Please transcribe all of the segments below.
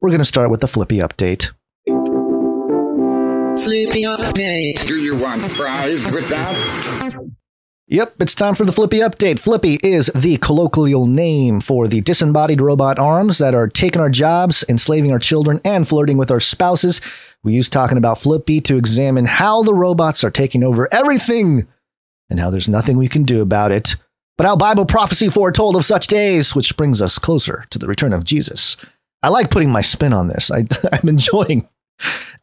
we're going to start with the Flippy update. Flippy update. Do you want fries with that? Yep, it's time for the Flippy update. Flippy is the colloquial name for the disembodied robot arms that are taking our jobs, enslaving our children, and flirting with our spouses. We use talking about Flippy to examine how the robots are taking over everything and how there's nothing we can do about it. But how Bible prophecy foretold of such days, which brings us closer to the return of Jesus. I like putting my spin on this. I, am enjoying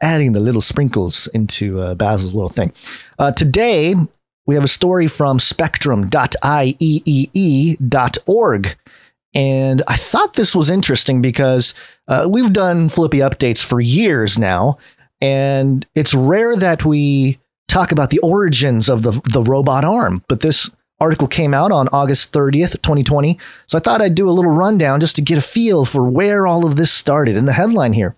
adding the little sprinkles into uh, Basil's little thing. Uh, today, we have a story from spectrum.ieee.org. And I thought this was interesting because uh, we've done Flippy updates for years now. And it's rare that we talk about the origins of the, the robot arm. But this article came out on August 30th, 2020. So I thought I'd do a little rundown just to get a feel for where all of this started. And the headline here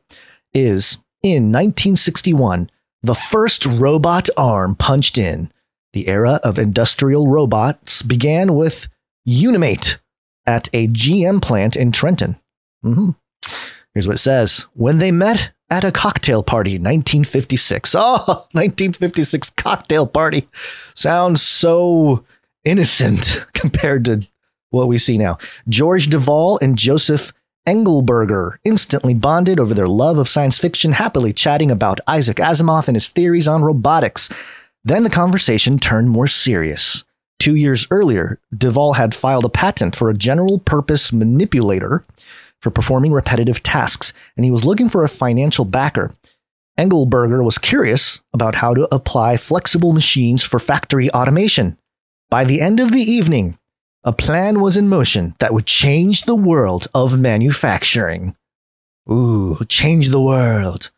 is In 1961, the first robot arm punched in. The era of industrial robots began with Unimate at a GM plant in Trenton. Mm-hmm. Here's what it says When they met at a cocktail party, 1956. Oh, 1956 cocktail party. Sounds so innocent compared to what we see now. George Devol and Joseph Engelberger instantly bonded over their love of science fiction, happily chatting about Isaac Asimov and his theories on robotics. Then the conversation turned more serious. Two years earlier, Devol had filed a patent for a general purpose manipulator for performing repetitive tasks, and he was looking for a financial backer. Engelberger was curious about how to apply flexible machines for factory automation. By the end of the evening, a plan was in motion that would change the world of manufacturing. Ooh, change the world.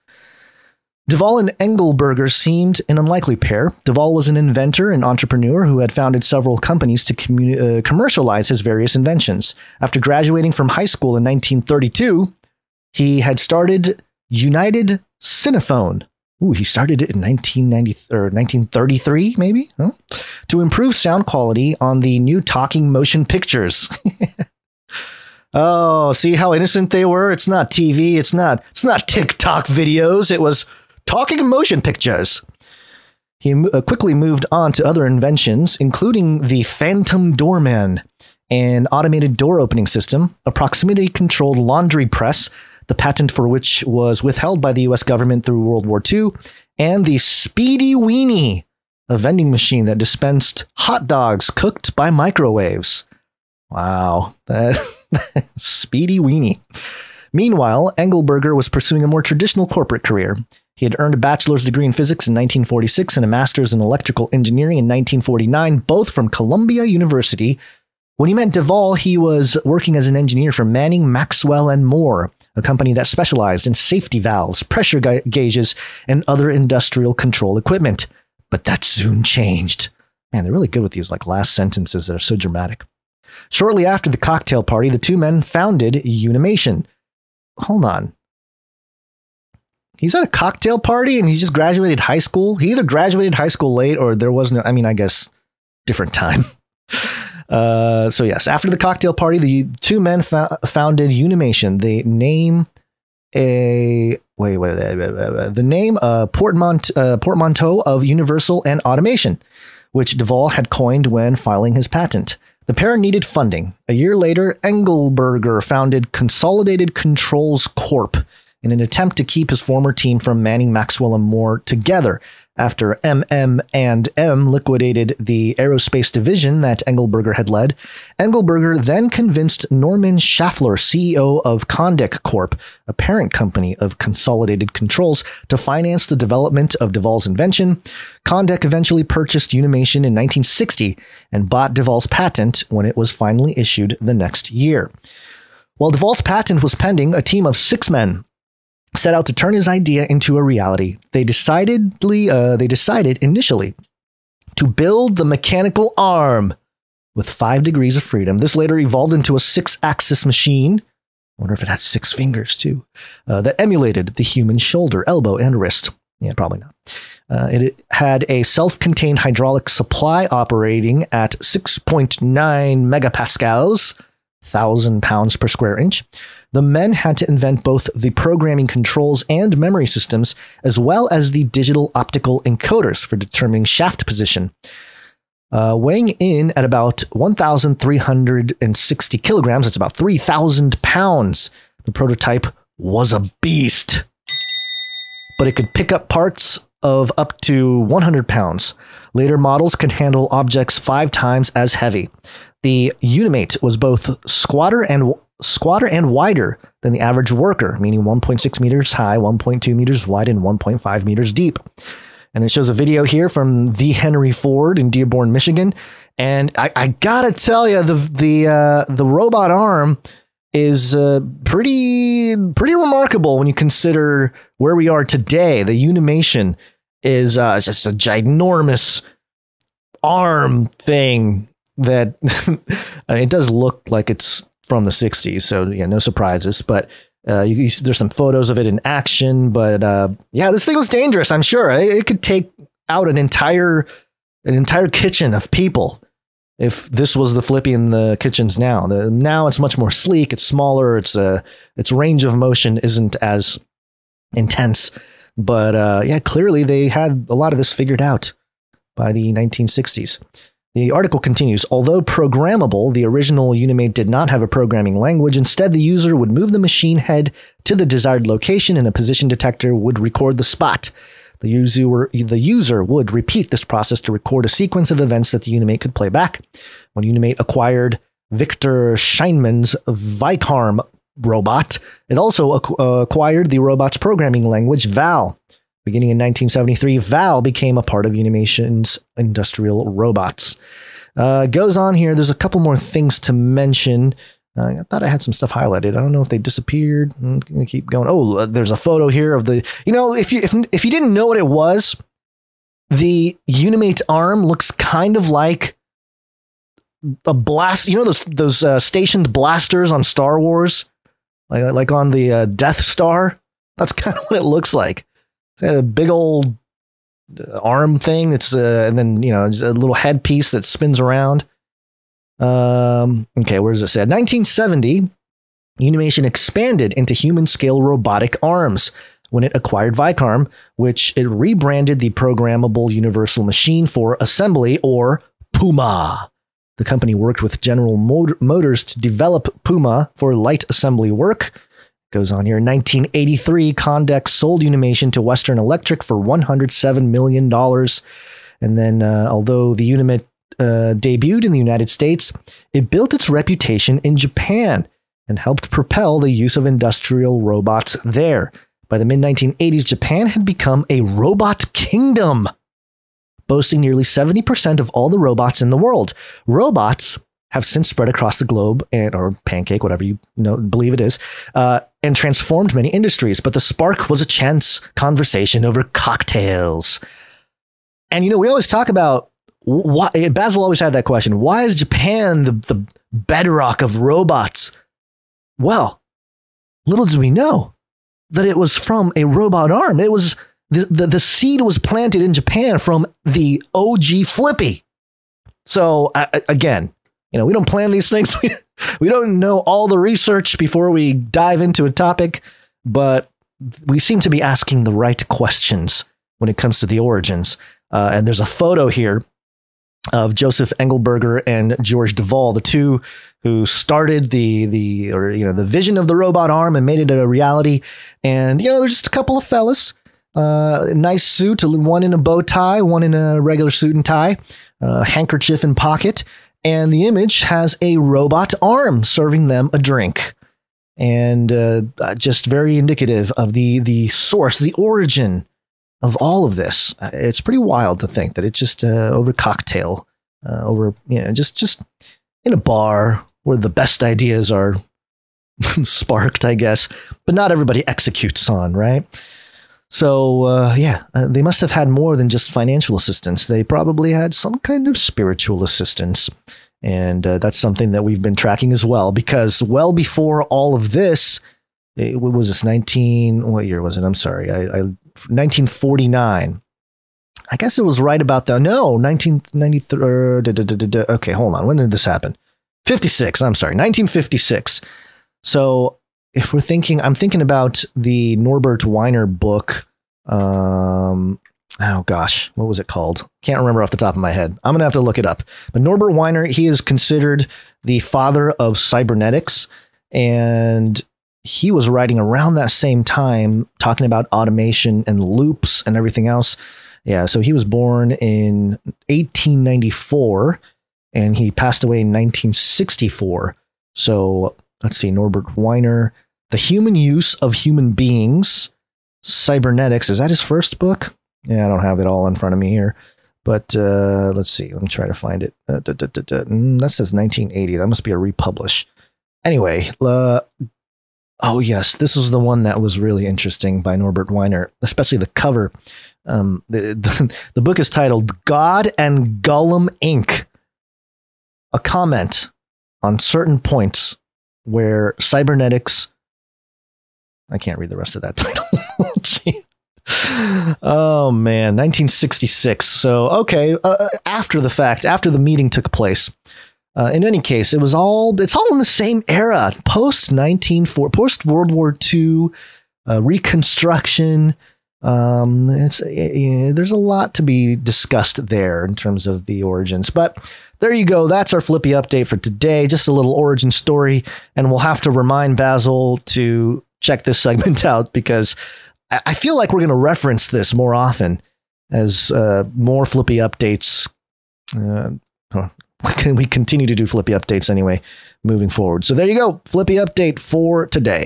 Devol and Engelberger seemed an unlikely pair. Devol was an inventor and entrepreneur who had founded several companies to uh, commercialize his various inventions. After graduating from high school in 1932, he had started United Cinephone. Ooh, he started it in 1990 or 1933, maybe, huh? to improve sound quality on the new talking motion pictures. oh, see how innocent they were? It's not TV. It's not. It's not TikTok videos. It was talking motion pictures. He uh, quickly moved on to other inventions, including the Phantom Doorman, an automated door opening system, a proximity controlled laundry press, the patent for which was withheld by the US government through World War II, and the Speedy Weenie, a vending machine that dispensed hot dogs cooked by microwaves. Wow, that Speedy Weenie. Meanwhile, Engelberger was pursuing a more traditional corporate career. He had earned a bachelor's degree in physics in 1946 and a master's in electrical engineering in 1949, both from Columbia University. When he met Devol, he was working as an engineer for Manning, Maxwell, and Moore, a company that specialized in safety valves, pressure ga- gauges, and other industrial control equipment. But that soon changed. Man, they're really good with these like last sentences that are so dramatic. Shortly after the cocktail party, the two men founded Unimation. Hold on he's at a cocktail party and he's just graduated high school. He either graduated high school late or there was no, I mean, I guess different time. Uh, so yes, after the cocktail party, the two men fo- founded Unimation. The name a wait, wait, wait, wait, wait the name uh, portmont, uh, portmanteau of Universal and Automation, which Devol had coined when filing his patent. The pair needed funding. A year later, Engelberger founded Consolidated Controls Corp in an attempt to keep his former team from Manning Maxwell and Moore together. After MM and M liquidated the aerospace division that Engelberger had led, Engelberger then convinced Norman Schafler, CEO of Condec Corp, a parent company of Consolidated Controls, to finance the development of Devol's invention. Condec eventually purchased Unimation in 1960 and bought Devol's patent when it was finally issued the next year. While Devol's patent was pending, a team of six men set out to turn his idea into a reality. They decidedly, uh, they decided initially to build the mechanical arm with five degrees of freedom. This later evolved into a six-axis machine. I wonder if it had six fingers too, uh, that emulated the human shoulder, elbow, and wrist. Yeah, probably not. Uh, it had a self-contained hydraulic supply operating at 6.9 megapascals thousand pounds per square inch. The men had to invent both the programming controls and memory systems, as well as the digital optical encoders for determining shaft position. Uh, weighing in at about 1,360 kilograms, that's about 3,000 pounds. The prototype was a beast, but it could pick up parts of up to 100 pounds. Later models could handle objects five times as heavy. The Unimate was both squatter and squatter and wider than the average worker, meaning 1.6 meters high, 1.2 meters wide, and 1.5 meters deep. And it shows a video here from the Henry Ford in Dearborn, Michigan. And I, I gotta tell you, the the uh, the robot arm is uh, pretty pretty remarkable when you consider where we are today. The Unimation is uh, just a ginormous arm thing that it does look like it's from the 60s. So, yeah, no surprises. But uh, you, you, there's some photos of it in action. But uh, yeah, this thing was dangerous, I'm sure. It, it, could take out an entire an entire kitchen of people if this was the Flippy in the kitchens now. The, now it's much more sleek, it's smaller, its uh, its range of motion isn't as intense. But uh, yeah, clearly they had a lot of this figured out by the 1960s. The article continues Although programmable, the original Unimate did not have a programming language. Instead, the user would move the machine head to the desired location and a position detector would record the spot. The user, the user would repeat this process to record a sequence of events that the Unimate could play back. When Unimate acquired Victor Scheinman's Vicarm robot, it also acquired the robot's programming language, VAL. Beginning in 1973, VAL became a part of Unimation's industrial robots. Uh, goes on here. There's a couple more things to mention. Uh, I thought I had some stuff highlighted. I don't know if they disappeared. I'm gonna keep going. Oh, uh, there's a photo here of the. You know, if you if if you didn't know what it was, the Unimate arm looks kind of like a blast. You know those those uh, stationed blasters on Star Wars, like like on the uh, Death Star. That's kind of what it looks like. A big old uh, arm thing. that's uh, and then you know a little headpiece that spins around. Um, okay, where does it say? 1970, Unimation expanded into human scale robotic arms when it acquired Vicarm, which it rebranded the Programmable Universal Machine for Assembly or Puma. The company worked with General Motors to develop Puma for light assembly work. Goes on here. In 1983, Condex sold Unimation to Western Electric for $107 million. And then, uh, although the Unimate uh, debuted in the United States, it built its reputation in Japan and helped propel the use of industrial robots there. By the mid 1980s, Japan had become a robot kingdom, boasting nearly 70% of all the robots in the world. Robots have since spread across the globe and or pancake whatever you know believe it is uh, and transformed many industries but the spark was a chance conversation over cocktails and you know we always talk about why Basil always had that question. Why is Japan the, the bedrock of robots? Well, little did we know that it was from a robot arm. It was the, the, the seed was planted in Japan from the OG Flippy. So again, you know, we don't plan these things. don't know all the research before we dive into a topic, but we seem to be asking the right questions when it comes to the origins. Uh, and there's a photo here of Joseph Engelberger and George Devol, the two who started the the or you know the vision of the robot arm and made it a reality. And you know, there's just a couple of fellas, uh, nice suit, one in a bow tie, one in a regular suit and tie, uh, handkerchief in pocket, and the image has a robot arm serving them a drink. And uh, just very indicative of the the source, the origin of all of this. Uh, it's pretty wild to think that it's just uh, over cocktail, uh, over you know, just just in a bar where the best ideas are sparked, I guess, but not everybody executes on, right? So uh, yeah, uh, they must have had more than just financial assistance. They probably had some kind of spiritual assistance. And uh, that's something that we've been tracking as well, because well before all of this, it, what was this 19 what year was it i'm sorry I, I 1949 i guess it was right about the no 1993 uh, okay hold on when did this happen 56. I'm sorry, 1956. So if we're thinking, I'm thinking about the Norbert Wiener book. Um, oh gosh, what was it called? Can't remember off the top of my head. I'm gonna have to look it up. But Norbert Wiener, he is considered the father of cybernetics, and he was writing around that same time, talking about automation and loops and everything else. Yeah, so he was born in 1894 and he passed away in 1964. So let's see, Norbert Wiener, The Human Use of Human Beings, Cybernetics. Is that his first book? Yeah, I don't have it all in front of me here. But uh, let's see. Let me try to find it. Uh, da, da, da, that says 1980. That must be a republish. Anyway, uh, oh, yes, this is the one that was really interesting by Norbert Wiener, especially the cover. Um, the, the, the book is titled God and Golem Inc. A comment on certain points where cybernetics. I can't read the rest of that title. oh man, 1966. So okay, uh, uh, after the fact, after the meeting took place. Uh, in any case, it was all it's all in the same era, post 1940, post World War II, uh, Reconstruction. Um, it's it, there's a lot to be discussed there in terms of the origins, but there you go. That's our Flippy update for today. Just a little origin story, and we'll have to remind Basil to check this segment out because I feel like we're going to reference this more often as uh, more Flippy updates. Uh, we continue to do Flippy updates anyway, moving forward. So there you go, Flippy update for today.